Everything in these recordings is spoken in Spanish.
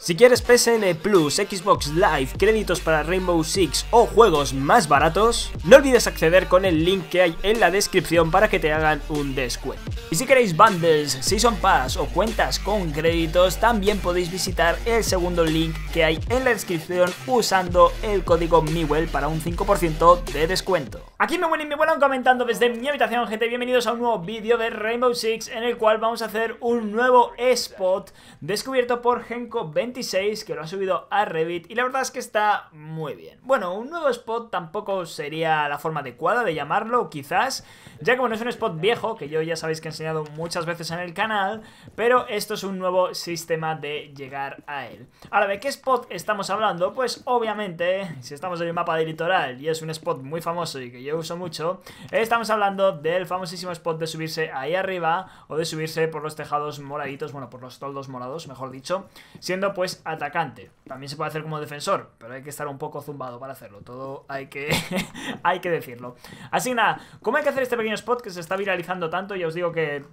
Si quieres PSN Plus, Xbox Live, créditos para Rainbow Six o juegos más baratos, no olvides acceder con el link que hay en la descripción para que te hagan un descuento. Y si queréis bundles, Season Pass o cuentas con créditos, también podéis visitar el segundo link que hay en la descripción usando el código MIWEL para un 5% de descuento. Aquí me y me vuelan comentando desde mi habitación, gente, bienvenidos a un nuevo vídeo de Rainbow Six en el cual vamos a hacer un nuevo spot descubierto por Genko 26 que lo ha subido a Revit y la verdad es que está muy bien. Bueno, un nuevo spot tampoco sería la forma adecuada de llamarlo, quizás, ya que bueno, es un spot viejo que yo ya sabéis que he enseñado muchas veces en el canal, pero esto es un nuevo sistema de llegar a él. Ahora, ¿de qué spot estamos hablando? Pues obviamente, si estamos en el mapa de litoral y es un spot muy famoso y que yo uso mucho, estamos hablando del famosísimo spot de subirse ahí arriba o de subirse por los tejados moraditos, bueno, por los toldos morados, mejor dicho, siendo pues atacante. También se puede hacer como defensor, pero hay que estar un poco zumbado para hacerlo, todo hay que, hay que decirlo. Así que nada, ¿cómo hay que hacer este pequeño spot que se está viralizando tanto? Ya os digo que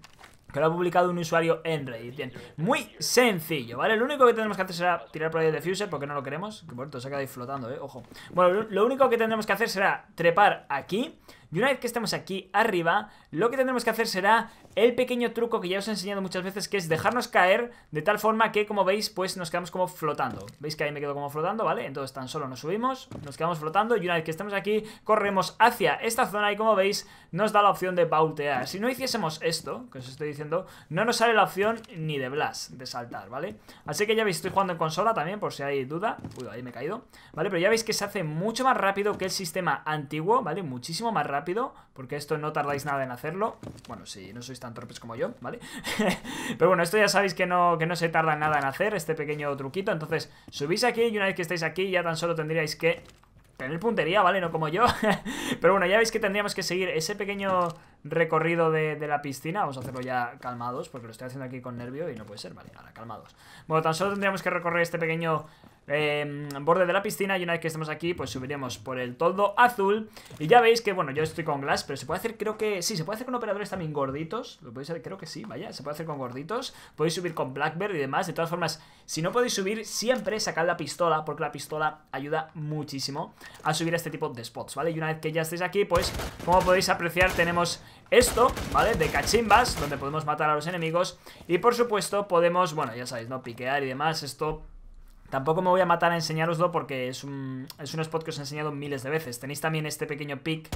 que lo ha publicado un usuario en Reddit. Bien, muy sencillo, ¿vale? Lo único que tenemos que hacer será tirar por ahí el diffuser porque no lo queremos. Que por se ha quedado ahí flotando, ¿eh? Ojo. Bueno, lo único que tendremos que hacer será trepar aquí y una vez que estemos aquí arriba, lo que tendremos que hacer será el pequeño truco que ya os he enseñado muchas veces, que es dejarnos caer de tal forma que, como veis, pues nos quedamos como flotando. ¿Veis que ahí me quedo como flotando, vale? Entonces tan solo nos subimos, nos quedamos flotando y una vez que estemos aquí, corremos hacia esta zona y, como veis, nos da la opción de baultear. Si no hiciésemos esto, que os estoy diciendo, no nos sale la opción ni de blast, de saltar, ¿vale? Así que ya veis, estoy jugando en consola también, por si hay duda. Uy, ahí me he caído, ¿vale? Pero ya veis que se hace mucho más rápido que el sistema antiguo, ¿vale? Muchísimo más rápido porque esto no tardáis nada en hacerlo. Bueno, si no sois tan torpes como yo, ¿vale? Pero bueno, esto ya sabéis que no, que no se tarda nada en hacer, este pequeño truquito. Entonces, subís aquí y una vez que estáis aquí ya tan solo tendríais que tener puntería, ¿vale? No como yo. Pero bueno, ya veis que tendríamos que seguir ese pequeño recorrido de, de, la piscina. Vamos a hacerlo ya calmados, porque lo estoy haciendo aquí con nervio y no puede ser, vale, ahora calmados. Bueno, tan solo tendríamos que recorrer este pequeño eh, borde de la piscina y una vez que estemos aquí pues subiremos por el toldo azul. Y ya veis que bueno yo estoy con glass pero se puede hacer creo que sí se puede hacer con operadores también gorditos. Lo podéis hacer creo que sí vaya se puede hacer con gorditos. Podéis subir con blackbird y demás. De todas formas si no podéis subir siempre sacad la pistola porque la pistola ayuda muchísimo a subir a este tipo de spots vale y una vez que ya estéis aquí pues como podéis apreciar tenemos esto, ¿vale? De cachimbas, donde podemos matar a los enemigos Y por supuesto podemos, bueno, ya sabéis, ¿no? Piquear y demás Esto Tampoco me voy a matar a enseñaroslo porque es un, es un spot que os he enseñado miles de veces. Tenéis también este pequeño pick,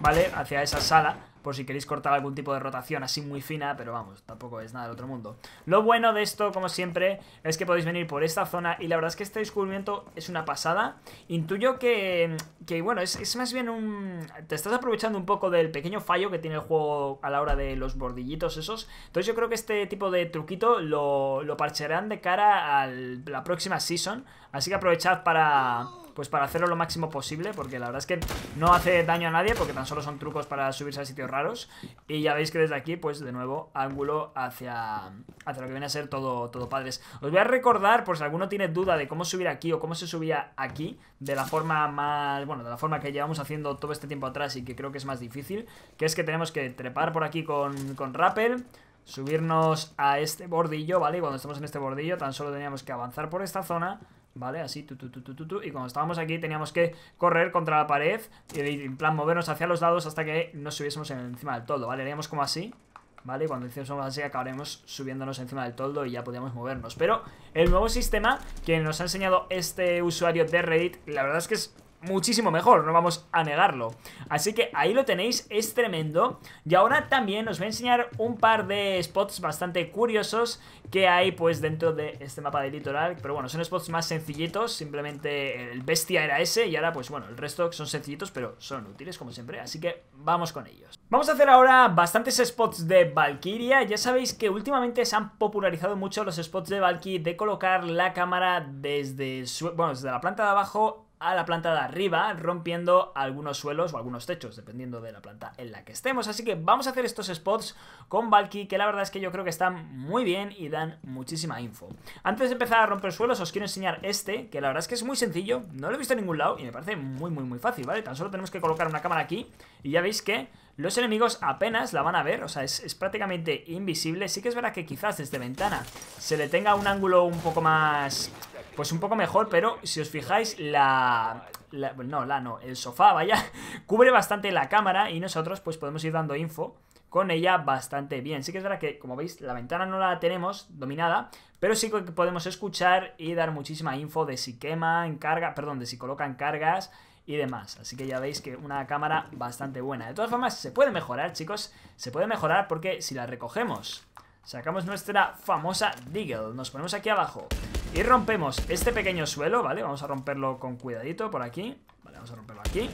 ¿vale? Hacia esa sala por si queréis cortar algún tipo de rotación así muy fina, pero vamos, tampoco es nada del otro mundo. Lo bueno de esto, como siempre, es que podéis venir por esta zona y la verdad es que este descubrimiento es una pasada. Intuyo que, que bueno, es, es más bien un... Te estás aprovechando un poco del pequeño fallo que tiene el juego a la hora de los bordillitos esos. Entonces yo creo que este tipo de truquito lo, lo parcharán de cara a la próxima season, así que aprovechad para pues para hacerlo lo máximo posible, porque la verdad es que no hace daño a nadie, porque tan solo son trucos para subirse a sitios raros. Y ya veis que desde aquí, pues de nuevo, ángulo hacia, hacia lo que viene a ser todo, todo padres. Os voy a recordar, por si alguno tiene duda de cómo subir aquí o cómo se subía aquí, de la forma más, bueno, de la forma que llevamos haciendo todo este tiempo atrás y que creo que es más difícil, que es que tenemos que trepar por aquí con, con rappel, subirnos a este bordillo, ¿vale? Y cuando estamos en este bordillo tan solo teníamos que avanzar por esta zona ¿Vale? Así, tu, tu, tu, Y cuando estábamos aquí teníamos que correr contra la pared Y en plan movernos hacia los lados hasta que nos subiésemos encima del toldo, ¿vale? Haríamos como así ¿Vale? Cuando hiciésemos así acabaremos subiéndonos encima del toldo y ya podíamos movernos Pero el nuevo sistema que nos ha enseñado este usuario de Reddit La verdad es que es muchísimo mejor, no vamos a negarlo. Así que ahí lo tenéis, es tremendo. Y ahora también os voy a enseñar un par de spots bastante curiosos Que hay pues dentro de este mapa de litoral. Pero bueno, son spots más sencillitos Simplemente el bestia era ese Y ahora pues bueno, el resto son sencillitos pero son útiles como siempre. Así que vamos con ellos. Vamos a hacer ahora bastantes spots de Valkyria. Ya sabéis que últimamente se han popularizado mucho los spots de Valkyrie De colocar la cámara desde, bueno, desde la planta de abajo a la planta de arriba, rompiendo algunos suelos o algunos techos, dependiendo de la planta en la que estemos. Así que vamos a hacer estos spots con Valky, que la verdad es que yo creo que están muy bien y dan muchísima info. Antes de empezar a romper suelos, os quiero enseñar este, que la verdad es que es muy sencillo, no lo he visto en ningún lado y me parece muy, muy, muy fácil, ¿vale? Tan solo tenemos que colocar una cámara aquí y ya veis que los enemigos apenas la van a ver, o sea, es, es, prácticamente invisible. Sí que es verdad que quizás desde ventana se le tenga un ángulo un poco más pues un poco mejor, pero si os fijáis, la... no, la no, el sofá, vaya, cubre bastante la cámara y nosotros pues podemos ir dando info con ella bastante bien. Sí que es verdad que, como veis, la ventana no la tenemos dominada, pero sí que podemos escuchar y dar muchísima info de si quema en carga, perdón, de si colocan cargas y demás. Así que ya veis que una cámara bastante buena. De todas formas, se puede mejorar, chicos. Se puede mejorar porque si la recogemos, sacamos nuestra famosa Deagle, nos ponemos aquí abajo y rompemos este pequeño suelo, ¿vale? Vamos a romperlo con cuidadito por aquí. Vale, vamos a romperlo aquí.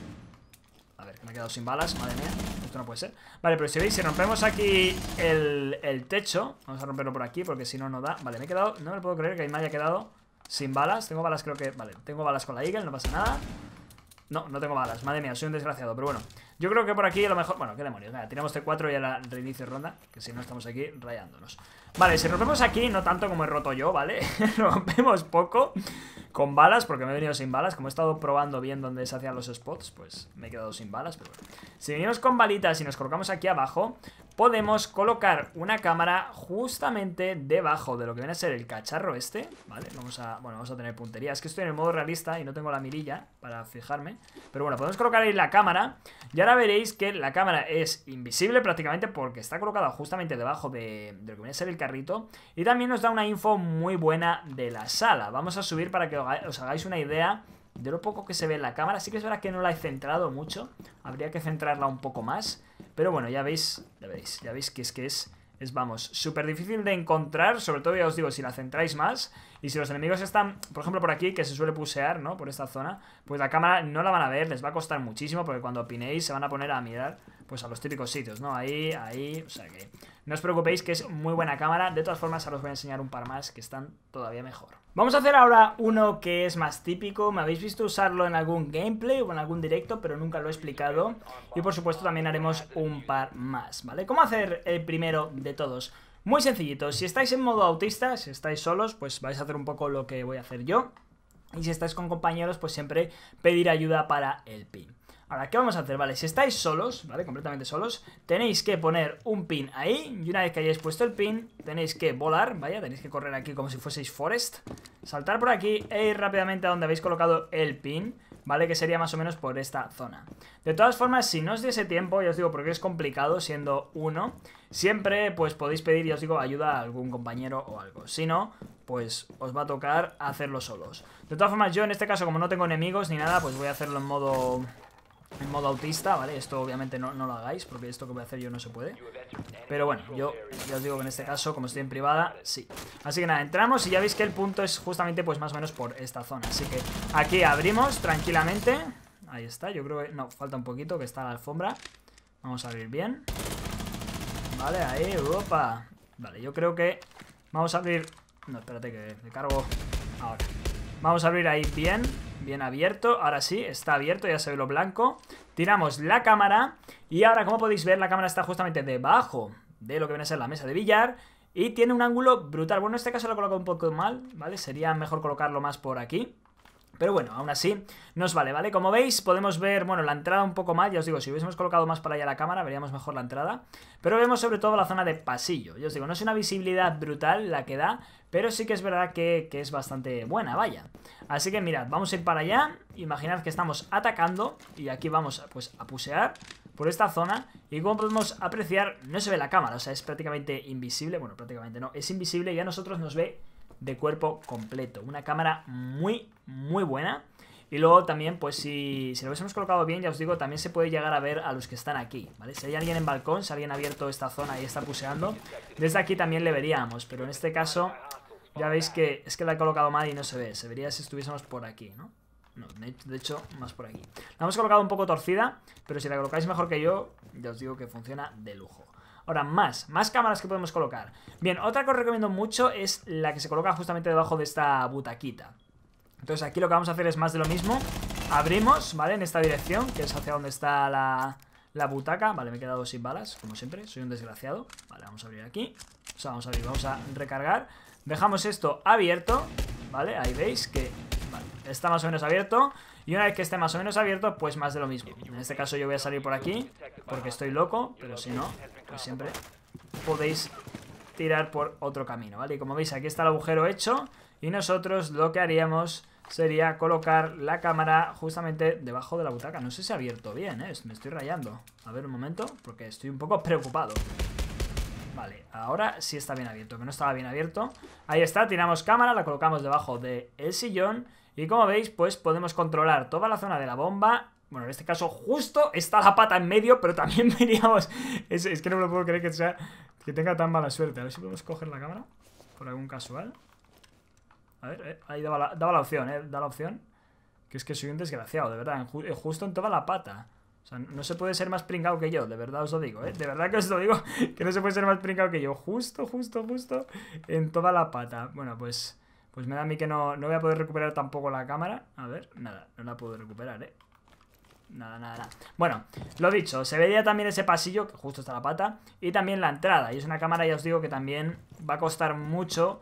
A ver, me he quedado sin balas, madre mía Esto no puede ser Vale, pero si veis, si rompemos aquí el, el techo Vamos a romperlo por aquí porque si no, no da Vale, me he quedado, no me puedo creer que me haya quedado sin balas Tengo balas, creo que, vale, tengo balas con la Eagle, no pasa nada no, no tengo balas, madre mía, soy un desgraciado Pero bueno, yo creo que por aquí a lo mejor Bueno, qué demonios, Venga, tiramos T4 y a la reinicio ronda Que si no estamos aquí rayándonos Vale, si rompemos aquí, no tanto como he roto yo, ¿vale? rompemos poco Con balas, porque me he venido sin balas Como he estado probando bien dónde se hacían los spots Pues me he quedado sin balas, pero bueno Si venimos con balitas y nos colocamos aquí abajo podemos colocar una cámara justamente debajo de lo que viene a ser el cacharro este, ¿vale? Vamos a, bueno, vamos a tener puntería. Es que estoy en el modo realista y no tengo la mirilla para fijarme. Pero bueno, podemos colocar ahí la cámara y ahora veréis que la cámara es invisible prácticamente porque está colocada justamente debajo de, de lo que viene a ser el carrito. Y también nos da una info muy buena de la sala. Vamos a subir para que os hagáis una idea de lo poco que se ve en la cámara. Sí que es verdad que no la he centrado mucho. Habría que centrarla un poco más. Pero bueno, ya veis, ya veis, ya veis que es que es, es vamos, súper difícil de encontrar. Sobre todo, ya os digo, si la centráis más. Y si los enemigos están, por ejemplo, por aquí, que se suele pusear, ¿no? Por esta zona, pues la cámara no la van a ver, les va a costar muchísimo. Porque cuando opinéis se van a poner a mirar, pues a los típicos sitios, ¿no? Ahí, ahí, o sea que... No os preocupéis que es muy buena cámara. De todas formas, ahora os voy a enseñar un par más que están todavía mejor. Vamos a hacer ahora uno que es más típico. Me habéis visto usarlo en algún gameplay o en algún directo, pero nunca lo he explicado. Y por supuesto también haremos un par más, ¿vale? ¿Cómo hacer el primero de todos? Muy sencillito. Si estáis en modo autista, si estáis solos, pues vais a hacer un poco lo que voy a hacer yo. Y si estáis con compañeros, pues siempre pedir ayuda para el pin. Ahora, ¿qué vamos a hacer? Vale, si estáis solos, ¿vale? Completamente solos, tenéis que poner un pin ahí, y una vez que hayáis puesto el pin, tenéis que volar, vaya, tenéis que correr aquí como si fueseis Forest, saltar por aquí e ir rápidamente a donde habéis colocado el pin, ¿vale? Que sería más o menos por esta zona. De todas formas, si no os diese tiempo, ya os digo, porque es complicado siendo uno, siempre pues podéis pedir, ya os digo, ayuda a algún compañero o algo. Si no, pues os va a tocar hacerlo solos. De todas formas, yo en este caso, como no tengo enemigos ni nada, pues voy a hacerlo en modo en modo autista, ¿vale? Esto obviamente no, lo hagáis porque esto que voy a hacer yo no se puede. Pero bueno, yo ya os digo que en este caso, como estoy en privada, sí. Así que nada, entramos y ya veis que el punto es justamente pues más o menos por esta zona. Así que aquí abrimos tranquilamente. Ahí está, yo creo que... No, falta un poquito que está la alfombra. Vamos a abrir bien. Vale, ahí, opa. Vale, yo creo que... Vamos a abrir... No, espérate que me cargo ahora. Vamos a abrir ahí bien Bien abierto, ahora sí, está abierto, ya se ve lo blanco. Tiramos la cámara Y ahora, como podéis ver, la cámara está justamente debajo De lo que viene a ser la mesa de billar Y tiene un ángulo brutal. Bueno, en este caso lo he colocado un poco mal, ¿vale? Sería mejor colocarlo más por aquí pero bueno, aún así nos vale, ¿vale? Como veis podemos ver, bueno, la entrada un poco mal Ya os digo, si hubiésemos colocado más para allá la cámara Veríamos mejor la entrada. Pero vemos sobre todo la zona de pasillo. Ya os digo, no es una visibilidad brutal la que da Pero sí que es verdad que, que es bastante buena, vaya. Así que mirad, vamos a ir para allá. Imaginad que estamos atacando Y aquí vamos pues a pusear por esta zona. Y como podemos apreciar no se ve la cámara, o sea es prácticamente invisible, bueno prácticamente no, es invisible y a nosotros nos ve de cuerpo completo. Una cámara muy, muy buena. Y luego también, pues si, si lo hubiésemos colocado bien, ya os digo, también se puede llegar a ver a los que están aquí, ¿vale? Si hay alguien en balcón, si alguien ha abierto esta zona y está puseando, desde aquí también le veríamos, pero en este caso ya veis que es que la he colocado mal y no se ve, se vería si estuviésemos por aquí, ¿no? No, de hecho, más por aquí. La hemos colocado un poco torcida, pero si la colocáis mejor que yo, ya os digo que funciona de lujo. Ahora, más, más cámaras que podemos colocar. Bien, otra que os recomiendo mucho es la que se coloca justamente debajo de esta butaquita. Entonces aquí lo que vamos a hacer es más de lo mismo. Abrimos, ¿vale? En esta dirección, que es hacia donde está la, la butaca. Vale, me he quedado sin balas, como siempre. Soy un desgraciado. Vale, vamos a abrir aquí. O sea, vamos a abrir, vamos a recargar. Dejamos esto abierto, ¿vale? Ahí veis que vale, está más o menos abierto. Y una vez que esté más o menos abierto, pues más de lo mismo. En este caso yo voy a salir por aquí, porque estoy loco, pero si no, pues siempre podéis tirar por otro camino, ¿vale? Y como veis, aquí está el agujero hecho. Y nosotros lo que haríamos sería colocar la cámara justamente debajo de la butaca. No sé si ha abierto bien, ¿eh? Me estoy rayando. A ver un momento, porque estoy un poco preocupado. Vale, ahora sí está bien abierto, que no estaba bien abierto. Ahí está, tiramos cámara, la colocamos debajo del sillón. Y como veis, pues podemos controlar toda la zona de la bomba. Bueno, en este caso justo está la pata en medio, pero también veríamos... Es, es que no me lo puedo creer que sea... Que tenga tan mala suerte. A ver si podemos coger la cámara. Por algún casual. A ver, eh, ahí daba la, daba la, opción, ¿eh? Da la opción. Que es que soy un desgraciado, de verdad. Eh, justo en toda la pata. Sea, no se puede ser más pringado que yo, de verdad os lo digo, ¿eh? De verdad que os lo digo, que no se puede ser más pringado que yo. Justo, justo, justo en toda la pata. Bueno, pues... Pues me da a mí que no, no voy a poder recuperar tampoco la cámara. A ver, nada, no la puedo recuperar, ¿eh? Nada, nada, nada. Bueno, lo dicho, se vería también ese pasillo, que justo está la pata, y también la entrada. Y es una cámara, ya os digo, que también va a costar mucho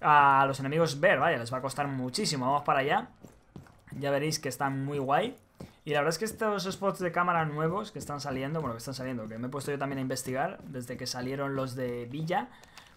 a los enemigos ver, vaya, les va a costar muchísimo. Vamos para allá. Ya veréis que están muy guay. Y la verdad es que estos spots de cámara nuevos que están saliendo, bueno, que están saliendo, que me he puesto yo también a investigar desde que salieron los de Villa,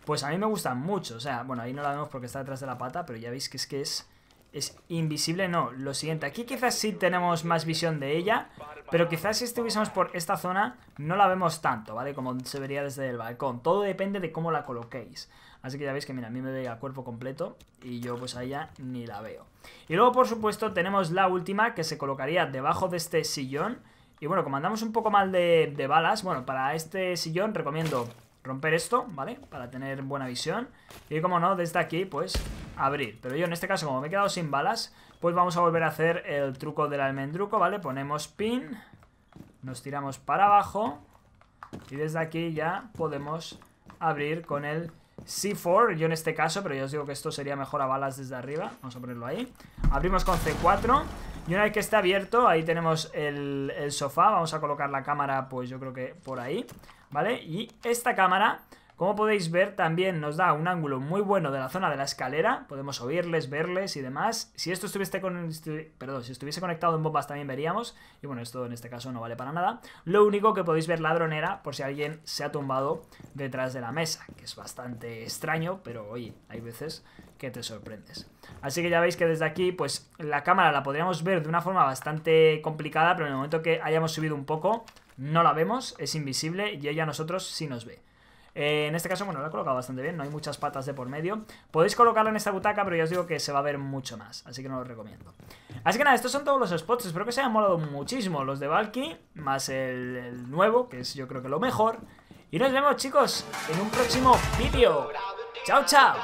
pues a mí me gustan mucho. O sea, bueno, ahí no la vemos porque está detrás de la pata, pero ya veis que es que es, es invisible. No, lo siguiente, aquí quizás sí tenemos más visión de ella, pero quizás si estuviésemos por esta zona no la vemos tanto, ¿vale? Como se vería desde el balcón. Todo depende de cómo la coloquéis. Así que ya veis que, mira, a mí me ve a cuerpo completo y yo pues a ella ni la veo. Y luego, por supuesto, tenemos la última que se colocaría debajo de este sillón. Y bueno, como andamos un poco mal de, de balas, bueno, para este sillón recomiendo romper esto, ¿vale? Para tener buena visión. Y como no, desde aquí, pues, abrir. Pero yo en este caso, como me he quedado sin balas, pues vamos a volver a hacer el truco del almendruco, ¿vale? Ponemos pin, nos tiramos para abajo y desde aquí ya podemos abrir con el C4, yo en este caso, pero ya os digo que esto sería mejor a balas desde arriba. Vamos a ponerlo ahí. Abrimos con C4 y una vez que esté abierto, ahí tenemos el, el sofá. Vamos a colocar la cámara, pues yo creo que por ahí, ¿vale? Y esta cámara como podéis ver, también nos da un ángulo muy bueno de la zona de la escalera. Podemos oírles, verles y demás. Si esto estuviese, con, perdón, si estuviese conectado en bombas también veríamos. Y bueno, esto en este caso no vale para nada. Lo único que podéis ver la dronera por si alguien se ha tumbado detrás de la mesa. Que es bastante extraño, pero oye, hay veces que te sorprendes. Así que ya veis que desde aquí, pues la cámara la podríamos ver de una forma bastante complicada, pero en el momento que hayamos subido un poco, no la vemos, es invisible y ella a nosotros sí nos ve. Eh, en este caso, bueno, lo he colocado bastante bien, no hay muchas patas de por medio. Podéis colocarlo en esta butaca, pero ya os digo que se va a ver mucho más, así que no lo recomiendo. Así que nada, estos son todos los spots, espero que os hayan molado muchísimo los de Valky, más el, el nuevo, que es yo creo que lo mejor. Y nos vemos chicos en un próximo vídeo. ¡Chao, chao!